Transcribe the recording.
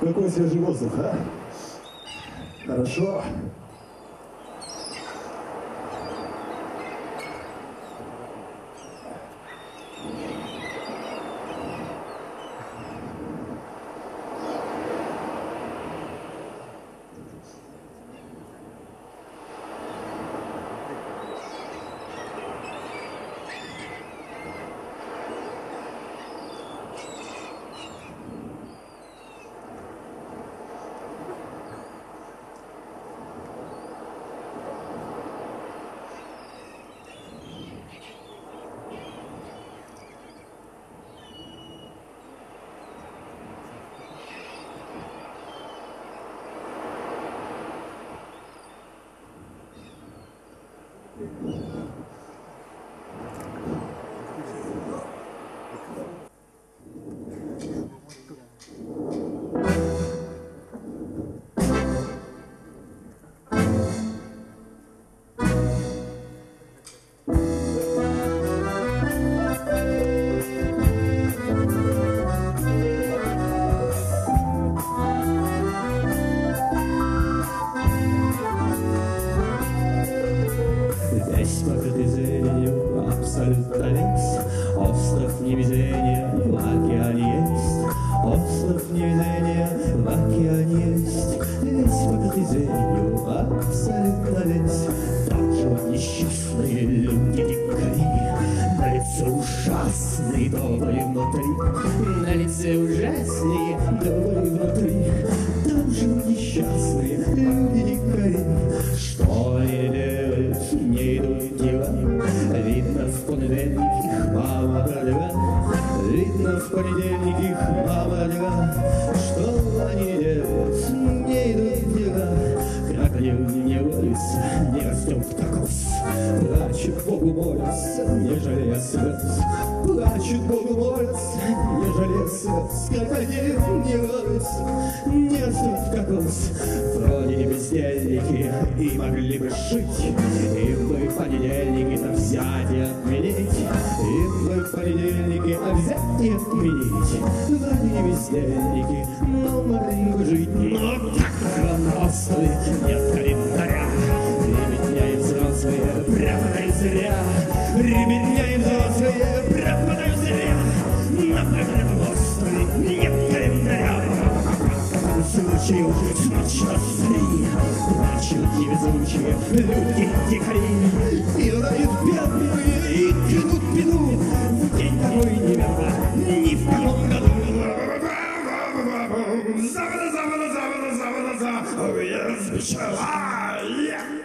Какой свежий воздух, а? Хорошо. Весь Там живут несчастные люди дикари. На лице ужасные добрые внутри. На лице ужасные добрые внутри. Там живут несчастные люди дикари. Что они делают, не идут дела. Видно, в понедельник их мама родила Видно, в понедельник их мама родила Что они делают, Крокодил не водится, не растет кокос Плачет Богу молятся, не жалея слез Плачет Богу молятся, не жалея слез Крокодил не водится, не растет кокос Вроде не бездельники и могли бы жить Им бы понедельники-то взять и отменить. Им бы понедельники а взять и отменить. Вроде не бездельники, но могли бы жить. Но так хроносты нет календаря И взрослые прямо зря На этом острове нет календаря случаю смачно сри Плачут невезучие люди дикари И бедные, и тянут В день такой неверно, ни в каком году Завода, завода, завода, завода, завода, завода,